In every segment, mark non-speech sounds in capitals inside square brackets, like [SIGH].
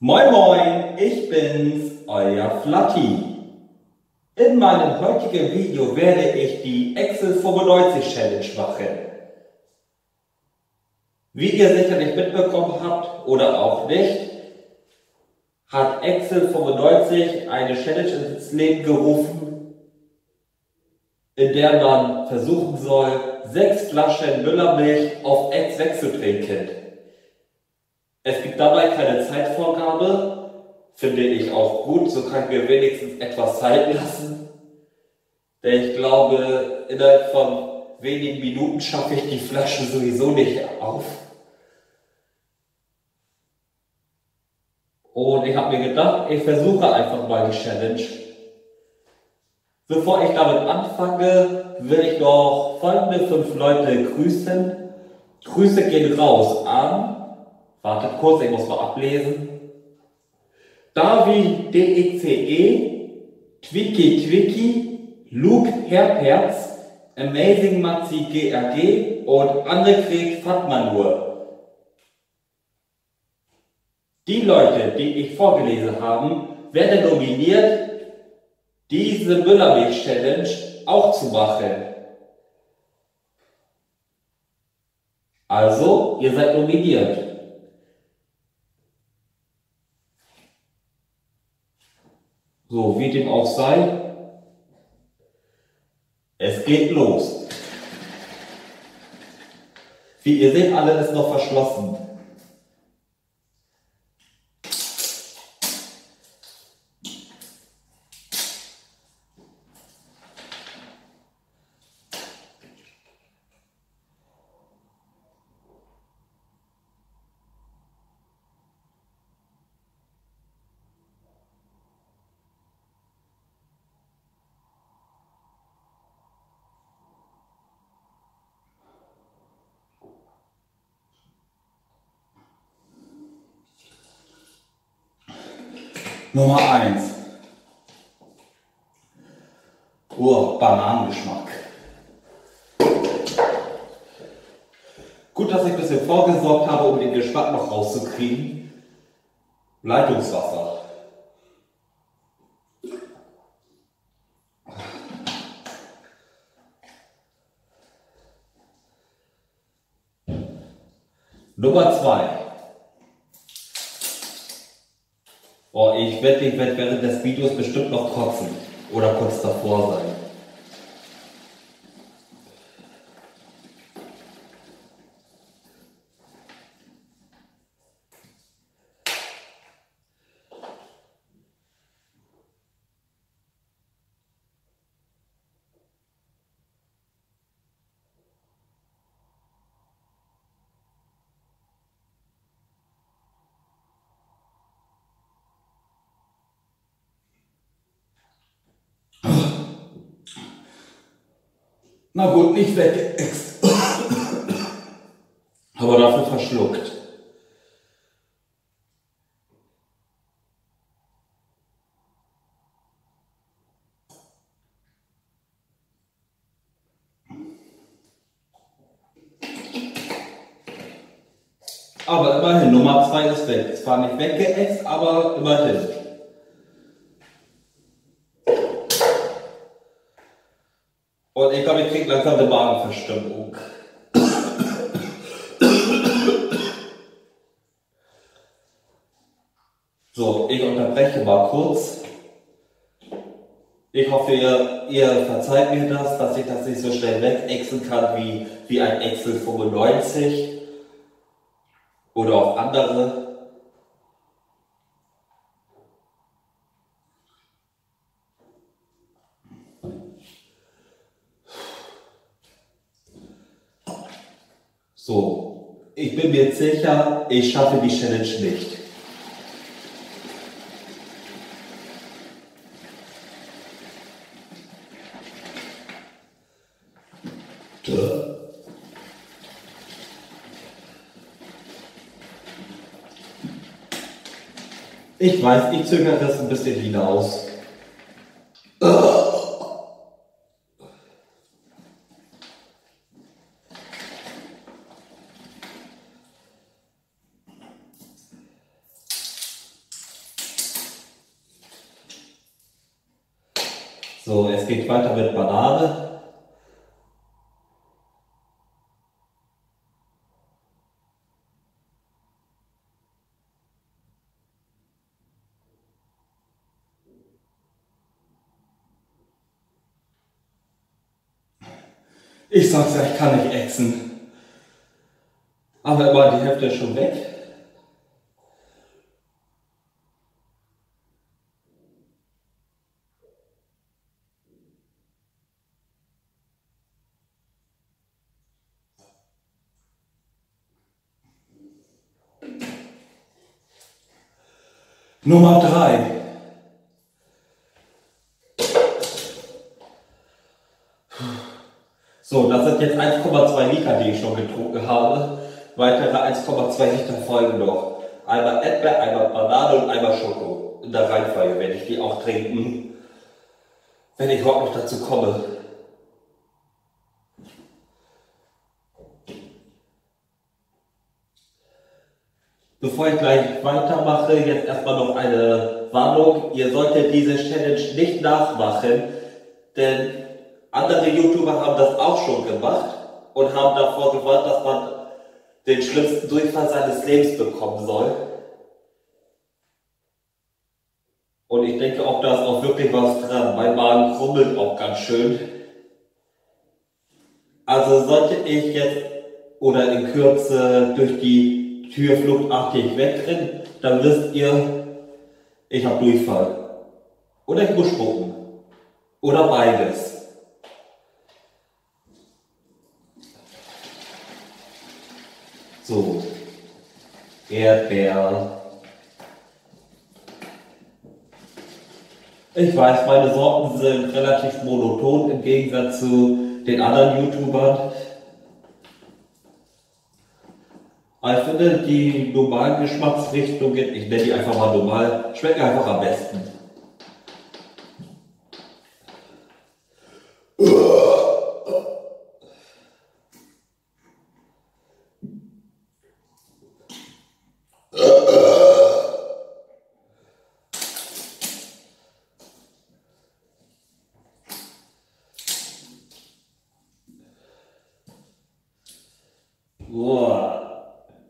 Moin Moin, ich bin's, euer Flatti. In meinem heutigen Video werde ich die Excel 95 Challenge machen. Wie ihr sicherlich mitbekommen habt oder auch nicht, hat Excel 95 eine Challenge ins Leben gerufen, in der man versuchen soll, sechs Flaschen Müllermilch auf Ex wegzutrinken. Es gibt dabei keine Zeitvorgabe, finde ich auch gut, so kann ich mir wenigstens etwas Zeit lassen. Denn ich glaube, innerhalb von wenigen Minuten schaffe ich die Flaschen sowieso nicht auf. Und ich habe mir gedacht, ich versuche einfach mal die Challenge. Bevor ich damit anfange, will ich noch folgende fünf Leute grüßen. Grüße gehen raus an Wartet kurz, ich muss mal ablesen. Davi DECE, Twiki Twiki, Luke Herperz, Amazing Matzi GRG und Annegret Fatmanur. Die Leute, die ich vorgelesen habe, werden nominiert, diese Müllermilch-Challenge auch zu machen. Also, ihr seid nominiert. So, wie dem auch sei, es geht los. Wie ihr seht, alles ist noch verschlossen. Nummer 1. Oh, Bananengeschmack. Gut, dass ich ein bisschen vorgesorgt habe, um den Geschmack noch rauszukriegen. Leitungswasser. Nummer 2. Oh, ich wette, ich werde während des Videos bestimmt noch kotzen. Oder kurz davor sein. Na gut, nicht weggeext. Aber dafür verschluckt. Aber immerhin, Nummer 2 ist weg. Zwar nicht weggeext, aber immerhin. Und ich glaube, ich kriege langsam eine Magenverstimmung. So, ich unterbreche mal kurz. Ich hoffe, ihr, ihr verzeiht mir das, dass ich das nicht so schnell wegexen kann wie, wie ein Excel 95 oder auch andere. So, ich bin mir sicher, ich schaffe die Challenge nicht. Ich weiß, ich zögere das ein bisschen hinaus. So, es geht weiter mit Banane. Ich sag's ja, ich kann nicht exen. Aber immer die Hälfte schon weg. Nummer drei. So, das sind jetzt 1,2 Liter, die ich schon getrunken habe. Weitere 1,2 Liter folgen noch. Einmal Erdbeer, einmal Banane und einmal Schoko. In der Reihenfolge werde ich die auch trinken, wenn ich überhaupt noch dazu komme. Bevor ich gleich weitermache, jetzt erstmal noch eine Warnung. Ihr solltet diese Challenge nicht nachmachen, denn andere YouTuber haben das auch schon gemacht und haben davor gewarnt, dass man den schlimmsten Durchfall seines Lebens bekommen soll. Und ich denke auch, da ist auch wirklich was dran. Mein Magen krummelt auch ganz schön. Also sollte ich jetzt oder in Kürze durch die Tür fluchtartig wegrennen, dann wisst ihr, ich habe Durchfall. Oder ich muss spucken. Oder beides. So, Erdbeer. Ich weiß, meine Sorten sind relativ monoton im Gegensatz zu den anderen YouTubern. ich finde, die normalen Geschmacksrichtungen, ich nenne die einfach mal normal, schmecken einfach am besten. [LAUGHS]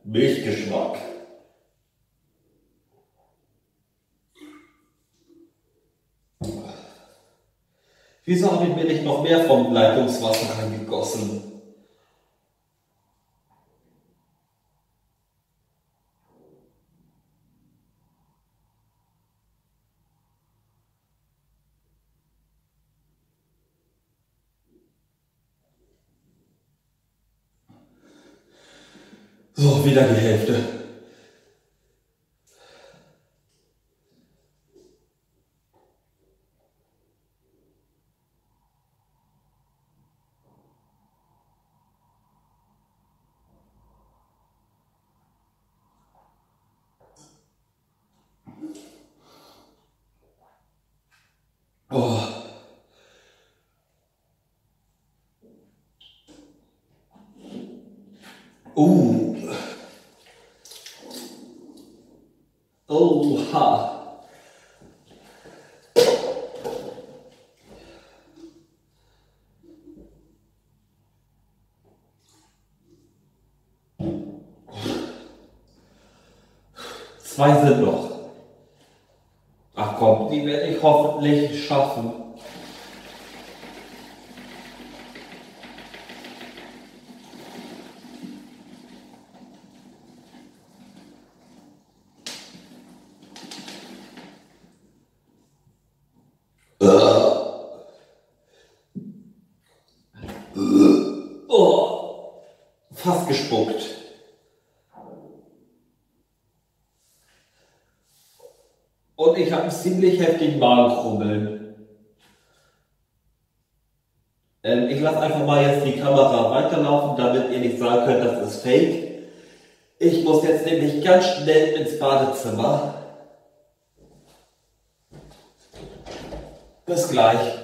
Milchgeschmack. Wieso habe ich mir nicht noch mehr vom Leitungswasser reingegossen? So, wieder die Hälfte. Oh. Uh. Oha. Zwei sind noch. Die werde ich hoffentlich schaffen. Und ich habe einen ziemlich heftigen Magenkrummeln. Ähm, ich lasse einfach mal jetzt die Kamera weiterlaufen, damit ihr nicht sagen könnt, das ist fake. Ich muss jetzt nämlich ganz schnell ins Badezimmer. Bis gleich.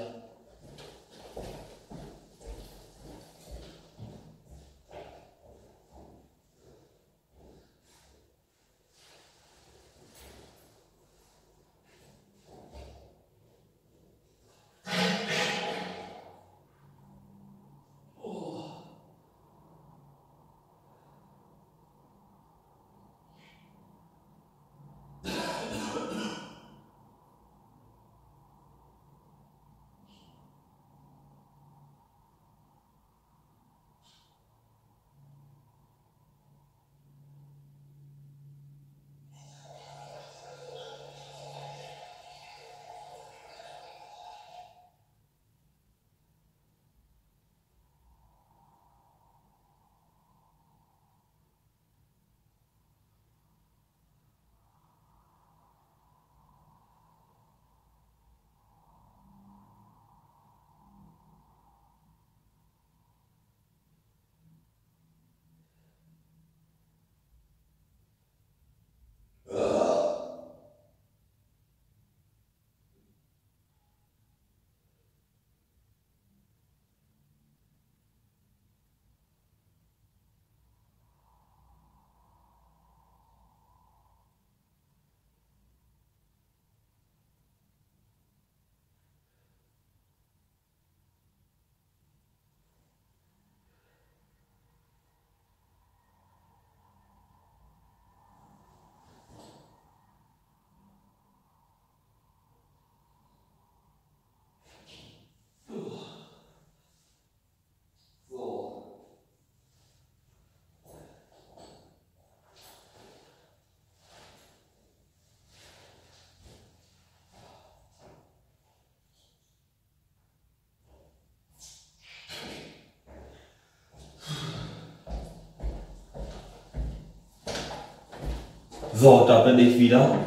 So, da bin ich wieder.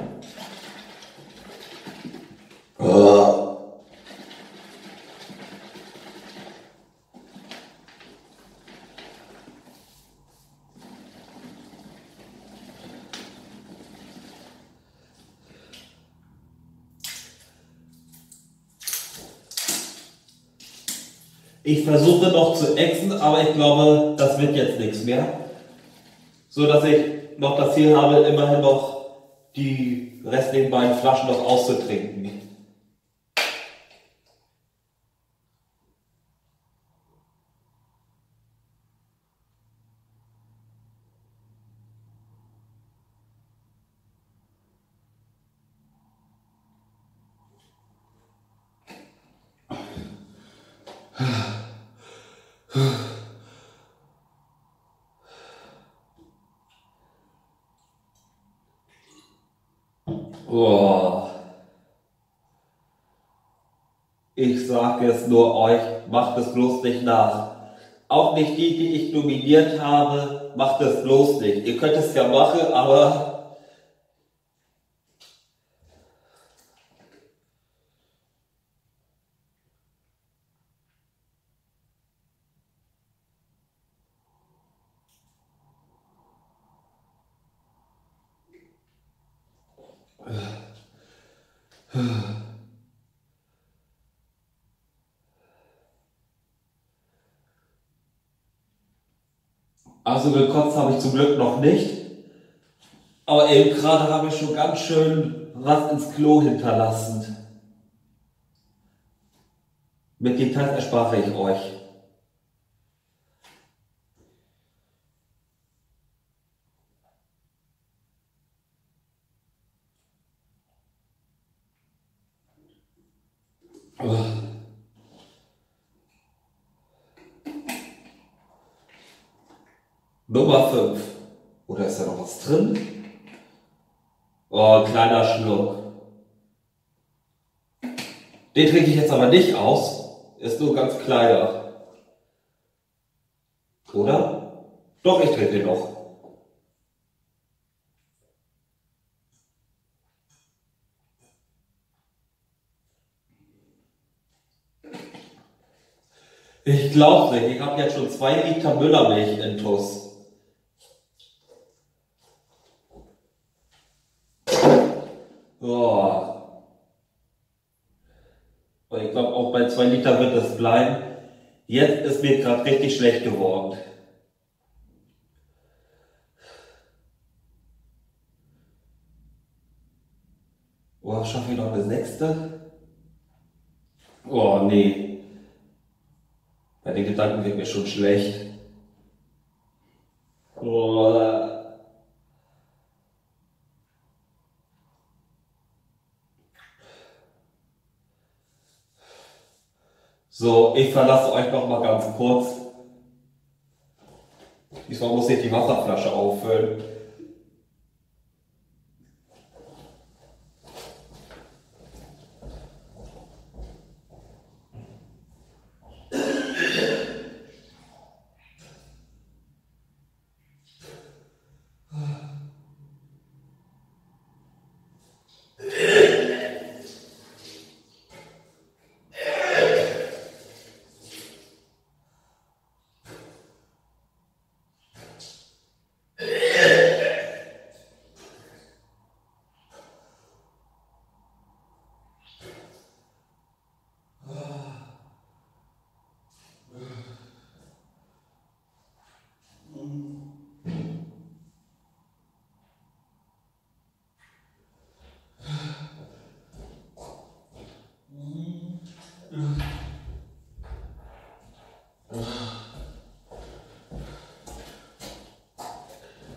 Ich versuche noch zu exen, aber ich glaube, das wird jetzt nichts mehr. So dass ich noch das Ziel habe, immerhin noch die restlichen beiden Flaschen noch auszutrinken. [SIGHS] [SIGHS] Boah. Ich sage es nur euch, macht es bloß nicht nach. Auch nicht die, die ich nominiert habe, macht es bloß nicht. Ihr könnt es ja machen, aber Also gekotzt habe ich zum Glück noch nicht. Aber eben gerade habe ich schon ganz schön was ins Klo hinterlassen. Mit Details erspare ich euch. Nummer 5. Oder ist da noch was drin? Oh, kleiner Schluck. Den trinke ich jetzt aber nicht aus. Ist nur ganz kleiner. Oder? Doch, ich trinke den noch. Ich glaube nicht, ich habe jetzt schon zwei Liter Müllermilch in Boah. Und ich glaube, auch bei zwei Liter wird es bleiben. Jetzt ist mir gerade richtig schlecht geworden. Boah, schaffe ich noch eine sechste? Oh, nee. Bei den Gedanken wird mir schon schlecht. Boah. So, ich verlasse euch noch mal ganz kurz. Diesmal muss ich die Wasserflasche auffüllen.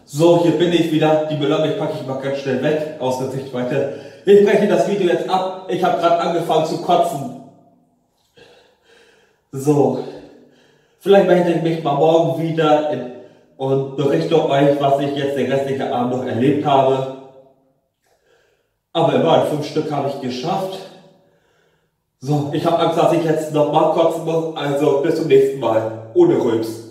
So, hier bin ich wieder. Die Müllermilch packe ich mal ganz schnell weg aus der Sichtweite. Ich breche das Video jetzt ab. Ich habe gerade angefangen zu kotzen. So. Vielleicht melde ich mich mal morgen wieder und berichte euch, was ich jetzt den restlichen Abend noch erlebt habe. Aber immerhin fünf Stück habe ich geschafft. So, ich habe Angst, dass ich jetzt noch mal kotzen muss. Also bis zum nächsten Mal. Ohne Rülps.